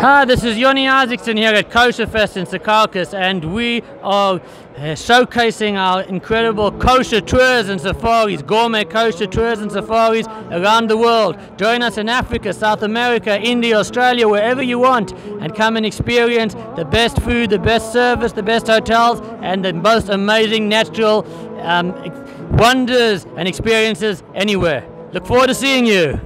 Hi, this is Yoni Isaacson here at Kosher Fest in Secaucus, and we are uh, showcasing our incredible kosher tours and safaris, gourmet kosher tours and safaris around the world. Join us in Africa, South America, India, Australia, wherever you want, and come and experience the best food, the best service, the best hotels, and the most amazing natural um, wonders and experiences anywhere. Look forward to seeing you.